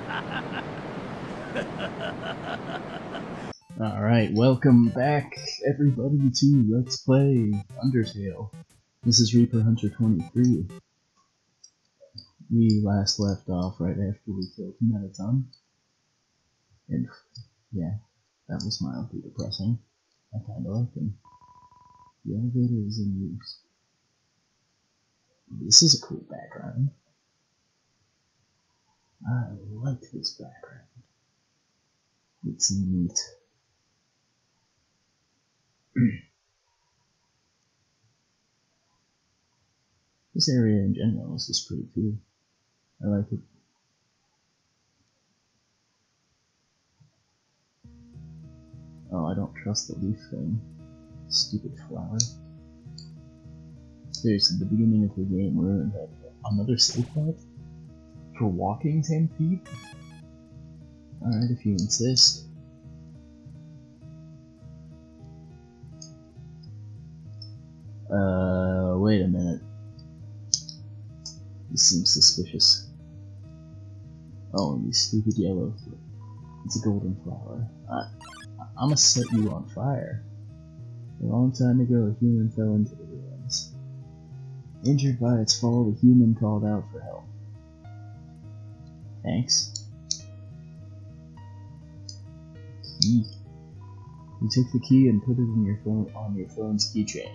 Alright, welcome back everybody to Let's Play Undertale. This is Reaper Hunter 23. We last left off right after we killed Mettaton. And yeah, that was mildly depressing. I kinda like him. The elevator is in use. This is a cool background. I like this background. It's neat. this area in general is just pretty cool. I like it. Oh, I don't trust the leaf thing. Stupid flower. Seriously, the beginning of the game ruined. Another safe path? For walking 10 feet? Alright, if you insist. Uh, wait a minute. This seems suspicious. Oh, you stupid yellow. It's a golden flower. I, I'm gonna set you on fire. A long time ago, a human fell into the ruins. Injured by its fall, the human called out for help. Thanks. Key. You took the key and put it in your phone on your phone's keychain.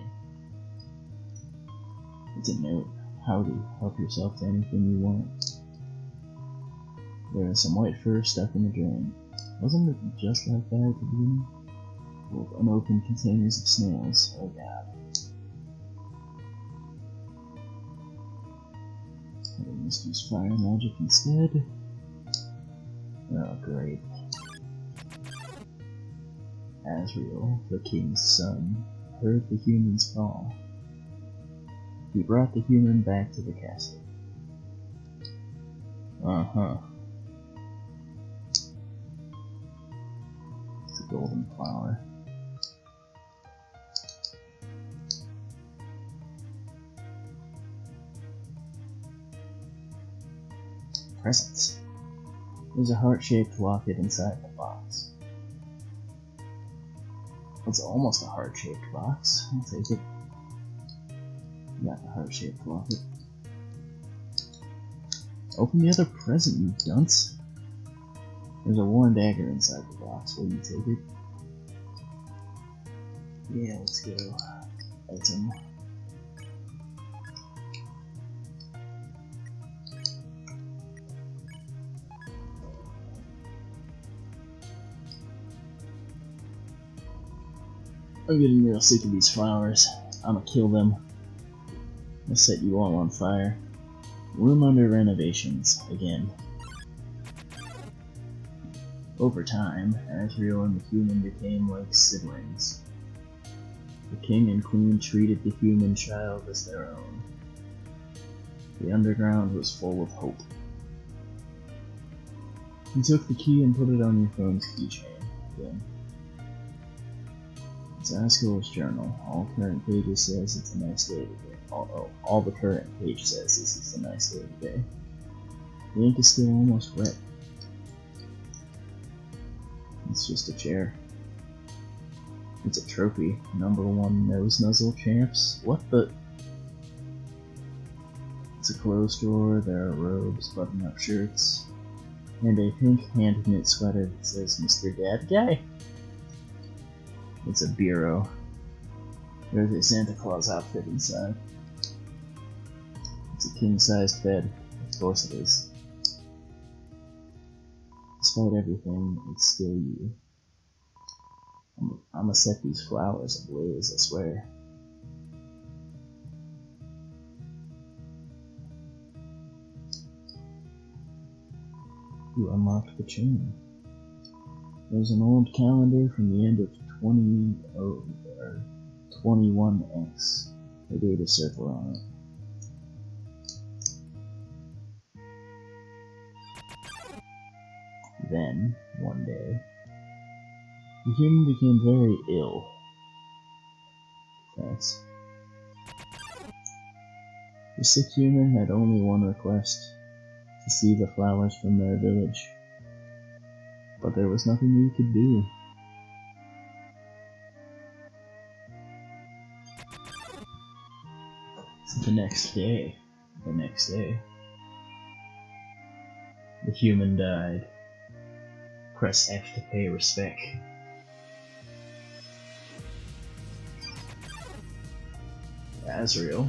It's a note. Howdy. Help yourself to anything you want. There is some white fur stuck in the drain. Wasn't it just like that at the beginning? With unopened containers of snails. Oh god. Must use fire magic instead. Oh great. Asriel, the king's son, heard the human's call. He brought the human back to the castle. Uh-huh. It's a golden flower. Presents. There's a heart-shaped locket inside the box. It's almost a heart-shaped box. I'll take it. Got the heart-shaped locket. Open the other present, you dunce. There's a worn dagger inside the box. Will you take it? Yeah, let's go. Item. I'm getting real sick of these flowers. I'ma kill them. I'll set you all on fire. Room under renovations, again. Over time, Asriel and the human became like siblings. The king and queen treated the human child as their own. The underground was full of hope. You took the key and put it on your phone's keychain. Then. It's Asgore's journal. All current pages says it's a nice day today. All, oh, all the current page says this is a nice day today. The ink is still almost wet. It's just a chair. It's a trophy. Number one nose nuzzle champs. What the? It's a clothes drawer. There are robes, button-up shirts, and a pink hand-knit sweater that says Mr. Dad Guy. It's a bureau. There's a Santa Claus outfit inside. It's a king-sized bed. Of course it is. Despite everything, it's still you. I'm, I'm gonna set these flowers ablaze, I swear. You unlocked the chain. There's an old calendar from the end of 20 oh, or 21x. A data circle on it. Then, one day, the human became very ill. Thanks. The sick human had only one request to see the flowers from their village. But there was nothing we could do. Next day, the next day, the human died. Press F to pay respect. Asriel,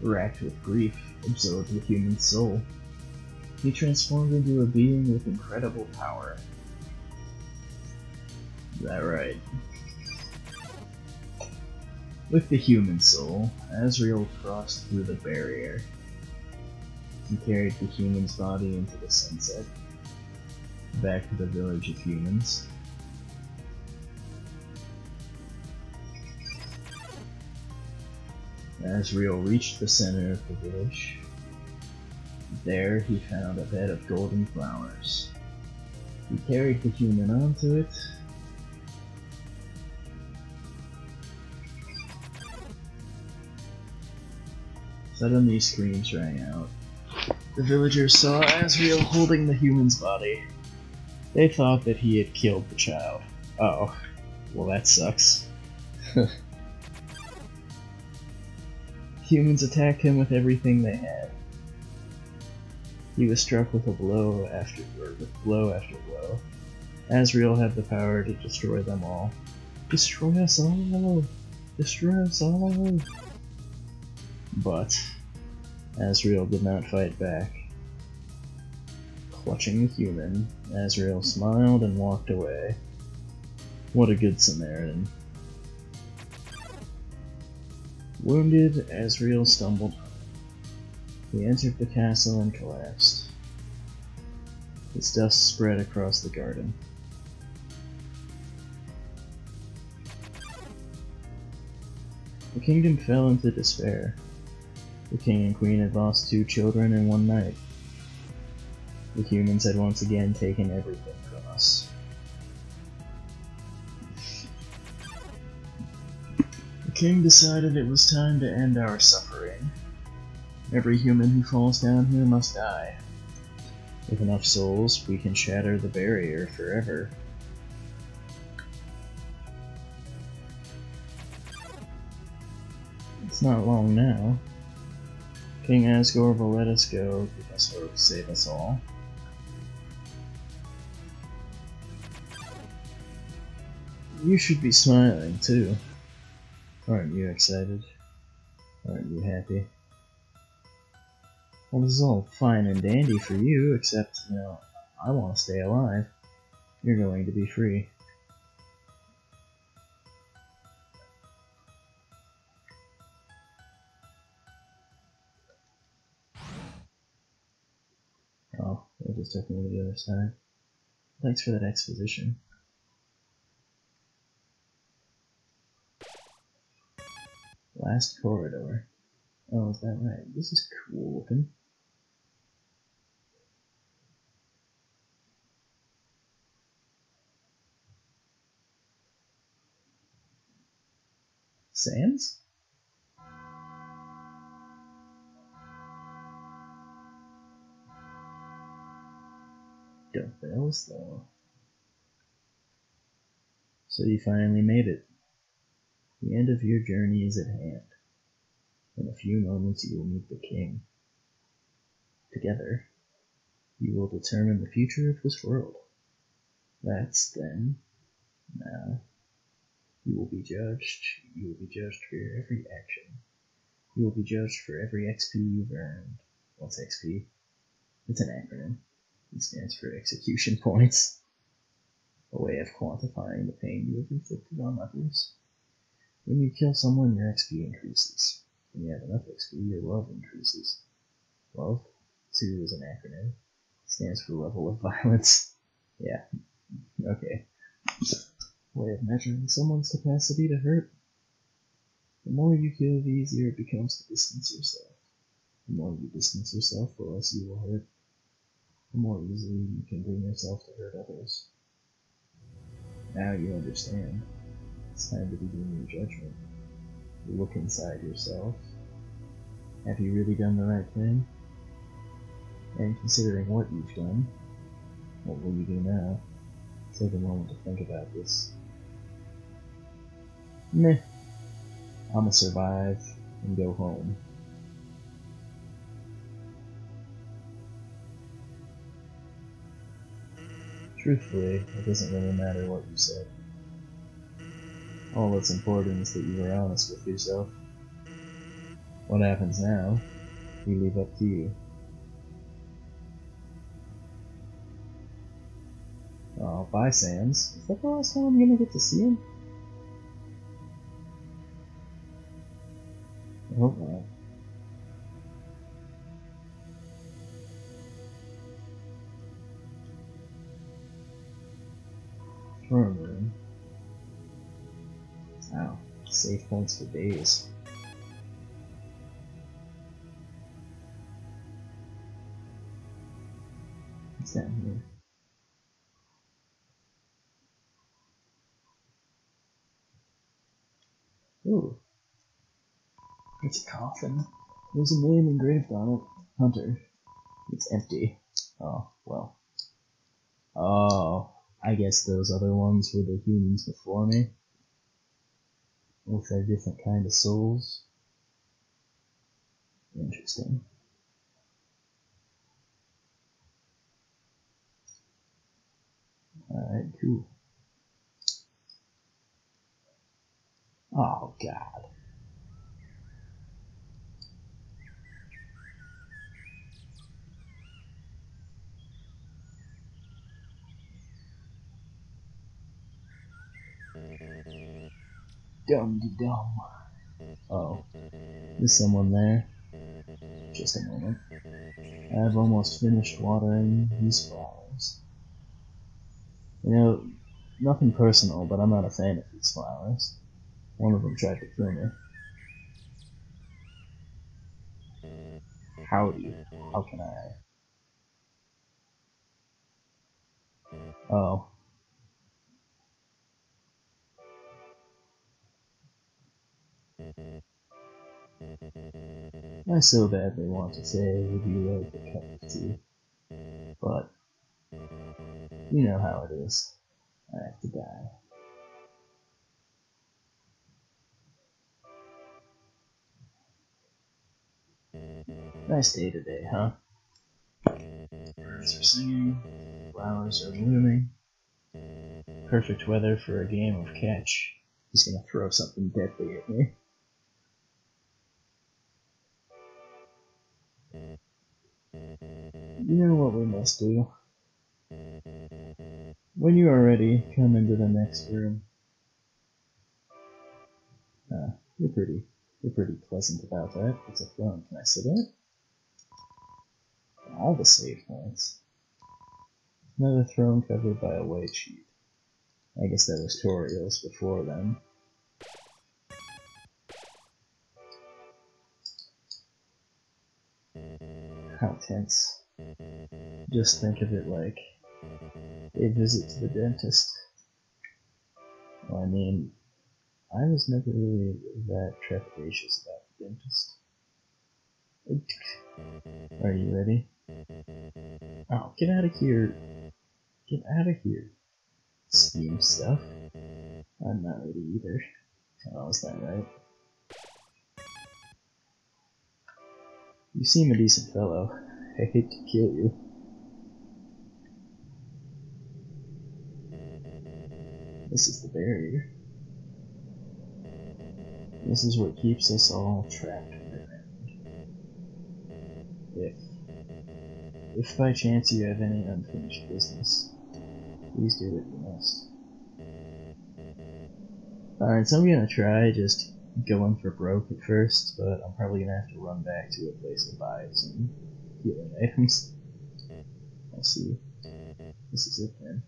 racked with grief, absorbed the human soul. He transformed into a being with incredible power. Is that right? With the human soul, Asriel crossed through the barrier. He carried the human's body into the sunset, back to the village of humans. Asriel reached the center of the village. There he found a bed of golden flowers. He carried the human onto it. Suddenly screams rang out. The villagers saw Asriel holding the human's body. They thought that he had killed the child. Oh, well that sucks. Humans attacked him with everything they had. He was struck with a blow after with blow after blow. Asriel had the power to destroy them all. Destroy us all! Destroy us all! But Asriel did not fight back. Clutching the human, Asriel smiled and walked away. What a good Samaritan. Wounded, Asriel stumbled He entered the castle and collapsed. His dust spread across the garden. The kingdom fell into despair. The king and queen had lost two children in one night. The humans had once again taken everything from us. The king decided it was time to end our suffering. Every human who falls down here must die. With enough souls, we can shatter the barrier forever. It's not long now. King Asgore will let us go, us hope, save us all. You should be smiling too. Aren't you excited? Aren't you happy? Well, this is all fine and dandy for you, except, you know, I want to stay alive. You're going to be free. Just took me to the other side. Thanks for that exposition. Last corridor. Oh, is that right? This is cool looking. Sans? Don't bells though. So you finally made it. The end of your journey is at hand. In a few moments you will meet the king. Together, you will determine the future of this world. That's then. Now, you will be judged. You will be judged for your every action. You will be judged for every XP you've earned. What's XP? It's an acronym. It stands for execution points. A way of quantifying the pain you have inflicted on others. When you kill someone, your XP increases. When you have enough XP, your love increases. Love, too, is an acronym. Stands for level of violence. Yeah. Okay. Way of measuring someone's capacity to hurt. The more you kill, the easier it becomes to distance yourself. The more you distance yourself, the less you will hurt. The more easily you can bring yourself to hurt others. Now you understand. It's time to begin your judgment. You look inside yourself. Have you really done the right thing? And considering what you've done, what will you do now? Take a moment to think about this. Meh. I'ma survive and go home. Truthfully, it doesn't really matter what you said. All that's important is that you were honest with yourself. What happens now, we leave up to you. Oh, bye, Sans. Is that the last time I'm gonna get to see him? I hope not. Throne room. Wow, save points for days. What's down here? Ooh. It's a coffin. There's a name engraved on it. Hunter. It's empty. Oh, well. Oh, I guess those other ones were the humans before me. With their different kind of souls. Interesting. Alright, cool. Oh, God. Dum de dum. Oh, there's someone there. Just a moment. I've almost finished watering these flowers. You know, nothing personal, but I'm not a fan of these flowers. One of them tried to kill me. Howdy. How can I? Oh. I so badly want to say would you like a cup of tea, but you know how it is. I have to die. Nice day today, huh? Birds are singing, flowers are blooming. Perfect weather for a game of catch. He's gonna throw something deadly at me. You know what we must do? When you are ready, come into the next room. Uh, you're pretty, you're pretty pleasant about that. It's a throne. Can I sit in it? All the save points. Another throne covered by a white sheet. I guess that was Toriel's before then. How tense. Just think of it like a visit to the dentist. Well, I mean, I was never really that trepidatious about the dentist. Are you ready? Oh, get out of here. Get out of here. Steam stuff. I'm not ready either. Oh, is that right? You seem a decent fellow. I hate to kill you. This is the barrier. This is what keeps us all trapped. If, if by chance you have any unfinished business, please do what you must. Alright, so I'm gonna try just going for broke at first, but I'm probably gonna have to run back to a place to buy some healing items. I'll see. Eh. This is it then.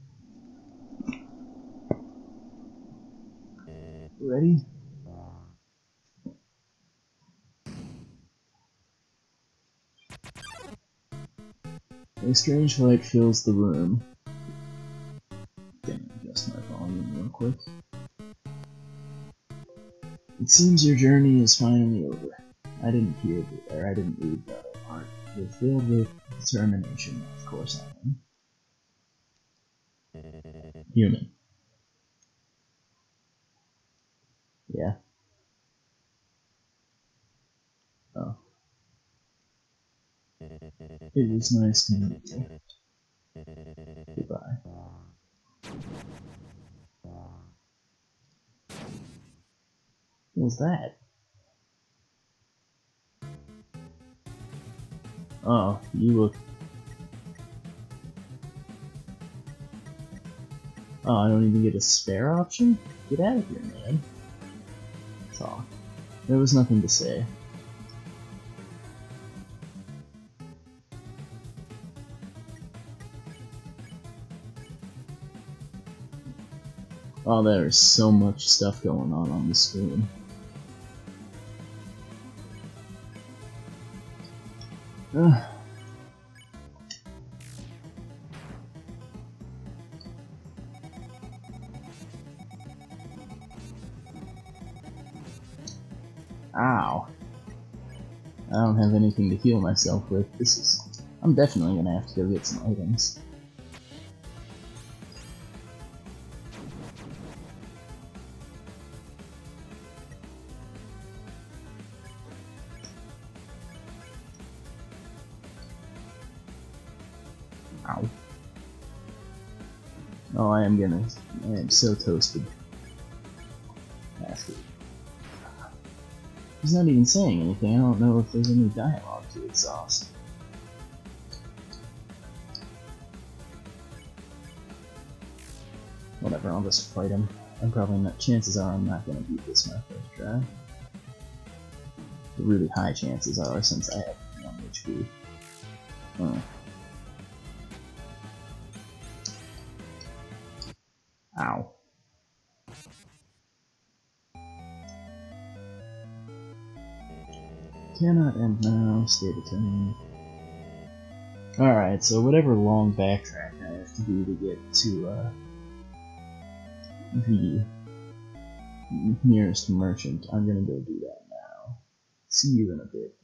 Eh. Ready? A strange light fills the room. Gonna adjust my volume real quick. It seems your journey is finally over. I didn't hear the, or I didn't read part. You're filled with determination, of course I am. Human. Yeah. Oh. It is nice to meet you. Goodbye. What was that? Oh, you look... Oh, I don't even get a spare option? Get out of here, man. Talk. There was nothing to say. Oh, there is so much stuff going on on the screen. Ow. I don't have anything to heal myself with. This is... I'm definitely gonna have to go get some items. Ow. Oh, I am gonna... I am so toasted. He's not even saying anything. I don't know if there's any dialogue to exhaust. Whatever, I'll just fight him. I'm probably not. Chances are I'm not gonna beat this my first try. The really high chances are since I have 1 HP. Oh. Hmm. Ow. Cannot end now. Alright, so whatever long backtrack I have to do to get to uh, the nearest merchant, I'm gonna go do that now. See you in a bit.